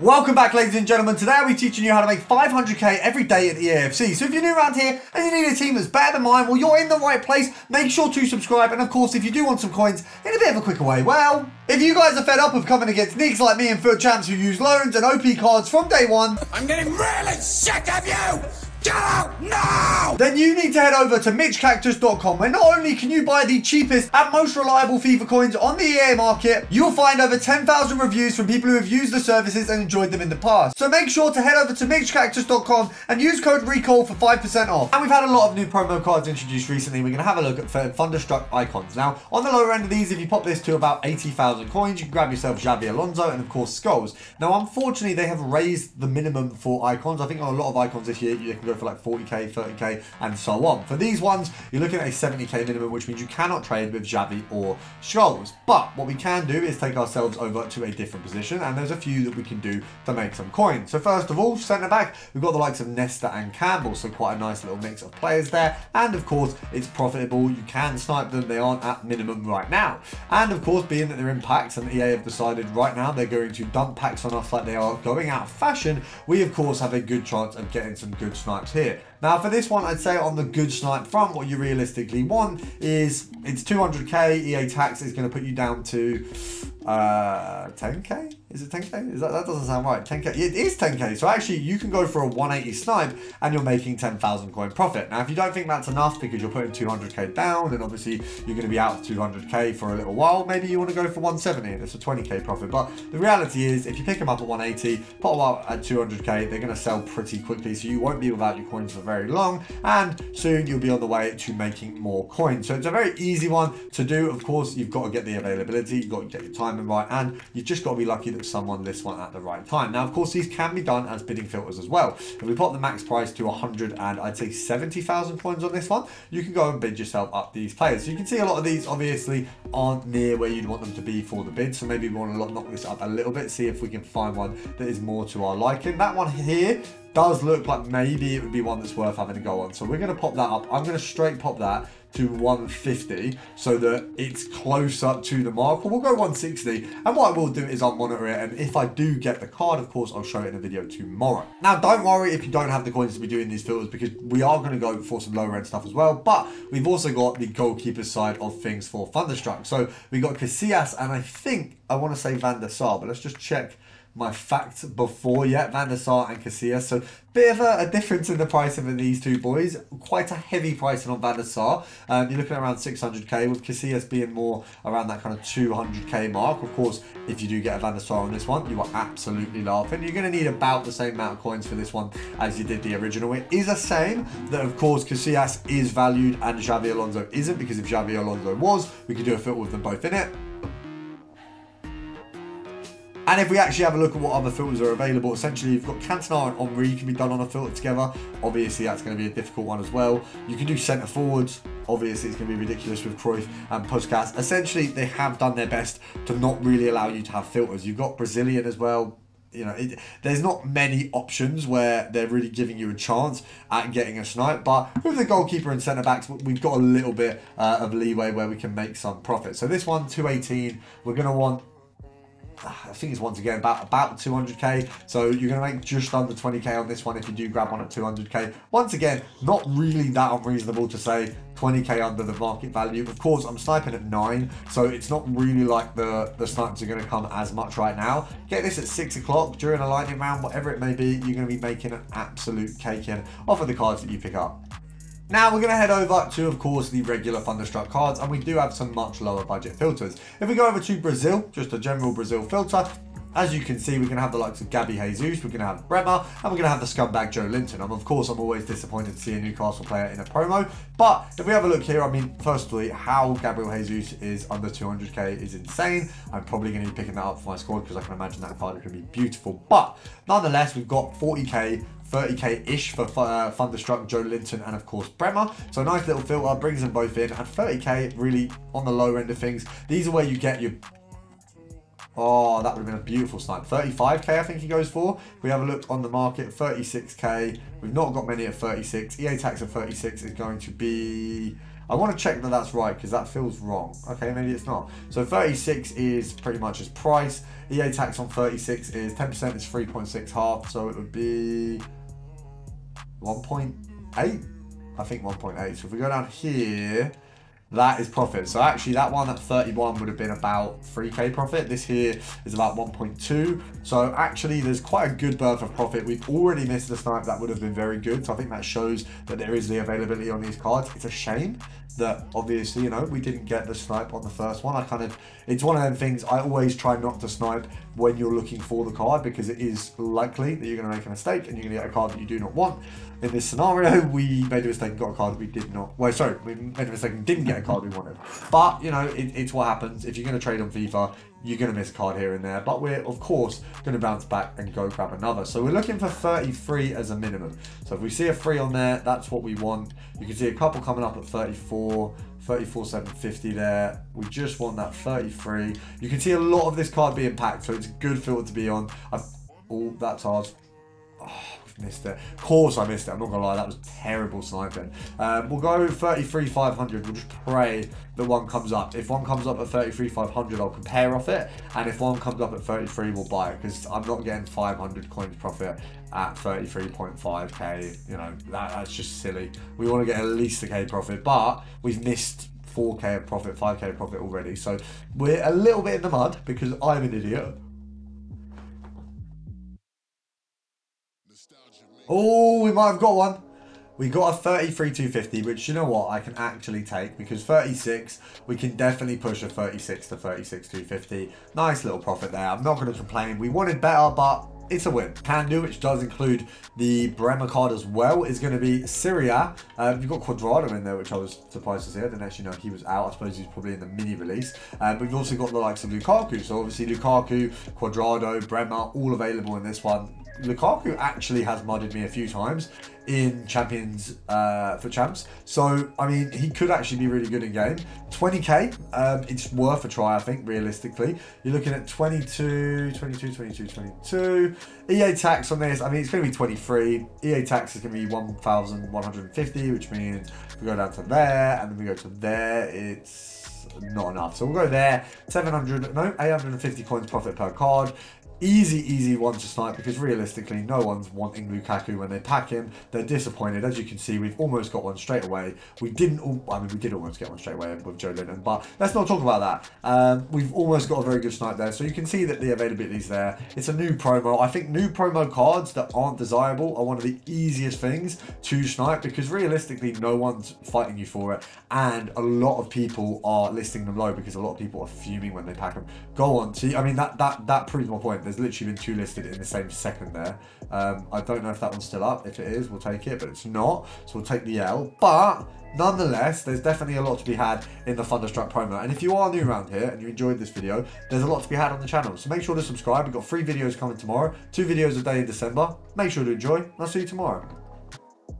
Welcome back ladies and gentlemen, today I'll be teaching you how to make 500k every day at the AFC. So if you're new around here and you need a team that's better than mine, well you're in the right place, make sure to subscribe and of course if you do want some coins in a bit of a quicker way, well, if you guys are fed up of coming against nicks like me and FUT champs who use loans and OP cards from day one, I'm getting really sick of you! Get out now! Then you need to head over to MitchCactus.com where not only can you buy the cheapest and most reliable FIFA coins on the EA market, you'll find over 10,000 reviews from people who have used the services and enjoyed them in the past. So make sure to head over to MitchCactus.com and use code RECOIL for 5% off. And we've had a lot of new promo cards introduced recently. We're going to have a look at Thunderstruck icons. Now, on the lower end of these, if you pop this to about 80,000 coins, you can grab yourself Xabi Alonso and of course Scholes. Now, unfortunately, they have raised the minimum for icons. I think on a lot of icons this year, you can go for like 40k, 30k, and so on. For these ones, you're looking at a 70k minimum, which means you cannot trade with Xabi or Scholes. But what we can do is take ourselves over to a different position, and there's a few that we can do to make some coins. So first of all, centre back, we've got the likes of Nesta and Campbell, so quite a nice little mix of players there. And of course, it's profitable. You can snipe them. They aren't at minimum right now. And of course, being that they're in packs and EA have decided right now they're going to dump packs on us like they are going out of fashion, we of course have a good chance of getting some good snipes here. Now for this one, I'd say on the good snipe front, what you realistically want is it's 200k, EA tax is going to put you down to uh, 10k? Is it 10k? Is that, that doesn't sound right. 10k. It is 10k. So actually, you can go for a 180 snipe and you're making 10,000 coin profit. Now, if you don't think that's enough because you're putting 200k down and obviously you're going to be out 200k for a little while, maybe you want to go for 170 and it's a 20k profit. But the reality is, if you pick them up at 180, put them up at 200k, they're going to sell pretty quickly. So you won't be without your coins for very long. And soon you'll be on the way to making more coins. So it's a very easy one to do. Of course, you've got to get the availability, you've got to get your timing right, and you've just got to be lucky someone this one at the right time. Now, of course, these can be done as bidding filters as well. If we put the max price to 100 and I'd say 70,000 coins on this one, you can go and bid yourself up these players. So you can see a lot of these obviously aren't near where you'd want them to be for the bid. So maybe we want to knock this up a little bit, see if we can find one that is more to our liking. That one here does look like maybe it would be one that's worth having a go on. So we're going to pop that up. I'm going to straight pop that to 150 so that it's closer to the mark. We'll go 160 and what I will do is I'll monitor it and if I do get the card of course I'll show it in a video tomorrow. Now don't worry if you don't have the coins to be doing these filters because we are going to go for some lower end stuff as well but we've also got the goalkeeper side of things for Thunderstruck. So we got Casillas and I think I want to say Van der Sar but let's just check my facts before yet, Van der Sar and Casillas. So bit of a, a, difference in the pricing of these two boys. Quite a heavy pricing on Van der Sar. Um, you're looking around 600k with Casillas being more around that kind of 200k mark. Of course, if you do get a Van der Sar on this one, you are absolutely laughing. You're going to need about the same amount of coins for this one as you did the original. It is a shame that, of course, Casillas is valued and Xabi Alonso isn't because if Xabi Alonso was, we could do a fit with them both in it. And if we actually have a look at what other filters are available, essentially you've got Cantona and Henry can be done on a filter together. Obviously that's going to be a difficult one as well. You can do centre forwards. Obviously it's going to be ridiculous with Cruyff and Puskas. Essentially they have done their best to not really allow you to have filters. You've got Brazilian as well. You know, it, there's not many options where they're really giving you a chance at getting a snipe. But with the goalkeeper and centre backs, we've got a little bit uh, of leeway where we can make some profit. So this one, 218, we're going to want I think it's once again about about 200k. So you're going to make just under 20k on this one if you do grab one at 200k. Once again, not really that unreasonable to say 20k under the market value. Of course, I'm sniping at 9, so it's not really like the, the snipes are going to come as much right now. Get this at 6 o'clock during a lightning round, whatever it may be, you're going to be making an absolute cake in off of the cards that you pick up. Now we're going to head over to, of course, the regular Thunderstruck cards, and we do have some much lower budget filters. If we go over to Brazil, just a general Brazil filter, as you can see, we're going to have the likes of Gabby Jesus, we're going to have Bremer, and we're going to have the scumbag Joelinton. And of course, I'm always disappointed to see a Newcastle player in a promo. But if we have a look here, I mean, firstly, how Gabriel Jesus is under 200k is insane. I'm probably going to be picking that up for my squad because I can imagine that card to be beautiful. But nonetheless, we've got 40k 30k-ish for uh, Thunderstruck, Joelinton, and of course Bremer. So nice little filter, brings them both in, and 30k really on the low end of things. These are where you get your Oh, that would have been a beautiful snipe. 35k, I think he goes for. We have a look on the market, 36k. We've not got many at 36. EA tax at 36 is going to be I want to check that that's right because that feels wrong. Okay, maybe it's not. So 36 is pretty much his price. EA tax on 36 is 10% is 3.6 half, so it would be 1.8. I think 1.8. So if we go down here, that is profit. So actually that one at 31 would have been about 3k profit. This here is about 1.2. So actually there's quite a good berth of profit. We've already missed the snipe that would have been very good. So I think that shows that there is the availability on these cards. It's a shame that obviously, you know, we didn't get the snipe on the first one. I kind of, it's one of them things I always try not to snipe when you're looking for the card because it is likely that you're going to make a mistake and you're going to get a card that you do not want. In this scenario, we made a mistake and got a card we did not, well, sorry, we made a mistake and didn't get a card we wanted. But, you know, it, it's what happens. If you're going to trade on FIFA, you're going to miss a card here and there. But we're, of course, going to bounce back and go grab another. So we're looking for 33 as a minimum. So if we see a 3 on there, that's what we want. You can see a couple coming up at 34. 34 750 there. We just want that 33 you can see a lot of this card being packed so it's a good filter to be on. I've, oh that's hard oh, missed it. Of course I missed it. I'm not gonna lie, that was terrible sniping. Um, we'll go 33 500. We'll just pray that one comes up. If one comes up at 33 500, I'll compare off it. And if one comes up at 33, we'll buy it because I'm not getting 500 coins profit at 33.5k. You know that, that's just silly. We want to get at least a k profit, but we've missed 4k of profit, 5k of profit already. So we're a little bit in the mud because I'm an idiot. Oh, we might have got one. We got a 33 250, which you know what I can actually take because 36 we can definitely push a 36 to 36 250. Nice little profit there. I'm not going to complain. We wanted better, but it's a win. Can do, which does include the Bremer card as well, is going to be Serie A. Um, you've got Cuadrado in there, which I was surprised to see. I didn't actually know he was out. I suppose he's probably in the mini release. Um, but you've also got the likes of Lukaku. So obviously Lukaku, Cuadrado, Bremer, all available in this one. Lukaku actually has mudded me a few times in Champions uh, for Champs. So, I mean, he could actually be really good in game. 20k, um, it's worth a try, I think, realistically. You're looking at 22, 22, 22, 22. EA tax on this, I mean, it's going to be 23. EA tax is going to be 1,150, which means if we go down to there, and then we go to there, it's not enough. So we'll go there, 700, no, 850 coins profit per card easy, easy one to snipe because realistically, no one's wanting Lukaku when they pack him. They're disappointed. As you can see, we've almost got one straight away. We didn't, I mean, we did almost get one straight away with Joelinton, but let's not talk about that. Um, we've almost got a very good snipe there. So you can see that the availability is there. It's a new promo. I think new promo cards that aren't desirable are one of the easiest things to snipe because realistically, no one's fighting you for it. And a lot of people are listing them low because a lot of people are fuming when they pack them. Go on. See, I mean, that, that, that proves my point there's literally been two listed in the same second there. Um, I don't know if that one's still up. If it is, we'll take it, but it's not. So we'll take the L. But nonetheless, there's definitely a lot to be had in the Thunderstruck promo. And if you are new around here and you enjoyed this video, there's a lot to be had on the channel. So make sure to subscribe. We've got three videos coming tomorrow, two videos a day in December. Make sure to enjoy, and I'll see you tomorrow.